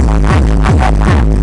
vamos!